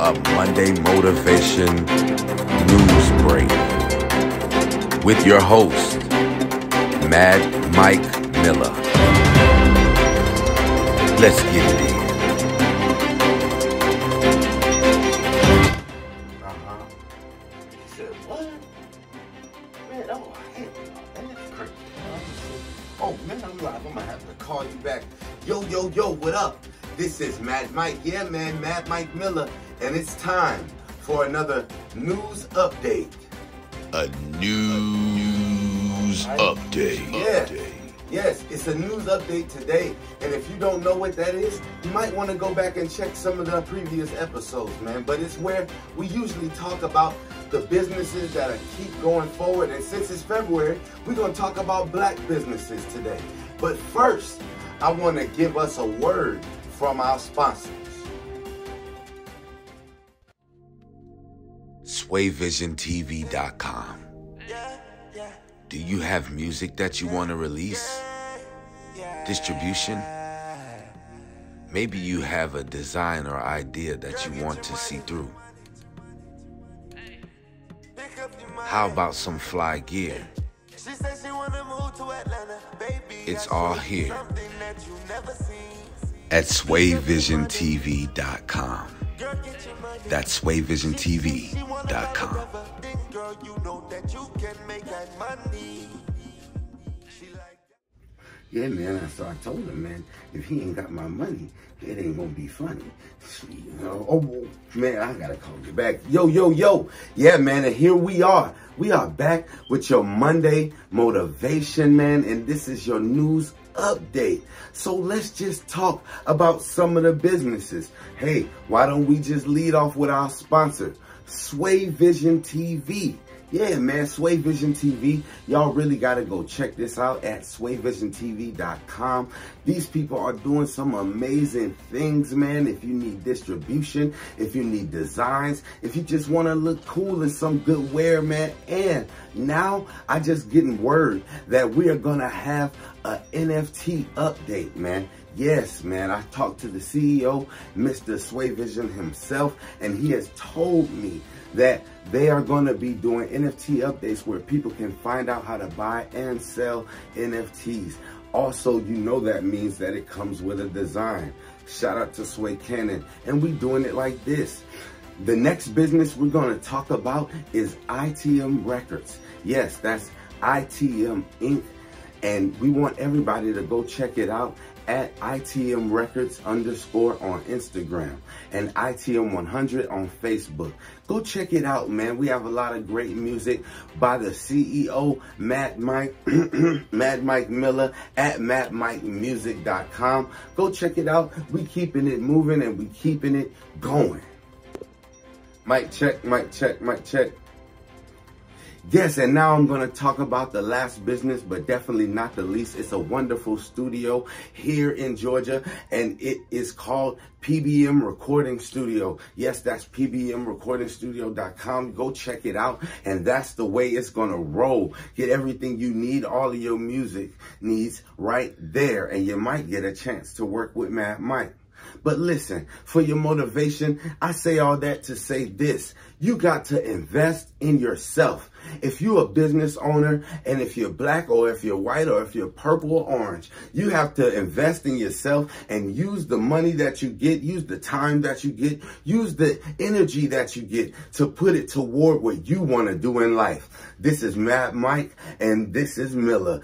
a Monday Motivation News Break with your host, Mad Mike Miller. Let's get it in. Man, oh, man, that's crazy. Oh, man, I'm live. I'm gonna have to call you back. Yo, yo, yo, what up? This is Mad Mike. Yeah, man, Mad Mike Miller. And it's time for another news update. A news update. Yeah. Update. Yes, it's a news update today. And if you don't know what that is, you might want to go back and check some of the previous episodes, man. But it's where we usually talk about the businesses that are keep going forward. And since it's February, we're going to talk about black businesses today. But first, I want to give us a word from our sponsors. SwayVisionTV.com. Do you have music that you want to release? Distribution? Maybe you have a design or idea that you want to see through. How about some fly gear? It's all here at SwayVisionTV.com. That's SwayVisionTV.com. Yeah, man. So I told him, man, if he ain't got my money, it ain't gonna be funny. You know? Oh, man, I gotta call you back. Yo, yo, yo. Yeah, man, and here we are. We are back with your Monday motivation, man, and this is your news update. So let's just talk about some of the businesses. Hey, why don't we just lead off with our sponsor, Sway Vision TV. Yeah, man, Sway Vision TV. Y'all really got to go check this out at swayvisiontv.com. These people are doing some amazing things, man. If you need distribution, if you need designs, if you just want to look cool in some good wear, man. And now I just getting word that we are going to have a NFT update, man. Yes, man, I talked to the CEO, Mr. Sway Vision himself, and he has told me that they are going to be doing NFT updates where people can find out how to buy and sell NFTs. Also, you know that means that it comes with a design. Shout out to Sway Cannon. And we doing it like this. The next business we're going to talk about is ITM Records. Yes, that's ITM Inc. And we want everybody to go check it out at ITM Records underscore on Instagram and ITM 100 on Facebook. Go check it out, man. We have a lot of great music by the CEO, Mad Mike, Mad Mike Miller at MadMikeMusic.com. Go check it out. We keeping it moving and we keeping it going. Mike check, Mike check, Mike check. Yes, and now I'm going to talk about the last business, but definitely not the least. It's a wonderful studio here in Georgia, and it is called PBM Recording Studio. Yes, that's pbmrecordingstudio.com. Go check it out, and that's the way it's going to roll. Get everything you need, all of your music needs right there, and you might get a chance to work with Mad Mike. But listen, for your motivation, I say all that to say this. You got to invest in yourself. If you're a business owner and if you're black or if you're white or if you're purple or orange, you have to invest in yourself and use the money that you get, use the time that you get, use the energy that you get to put it toward what you want to do in life. This is Mad Mike and this is Miller.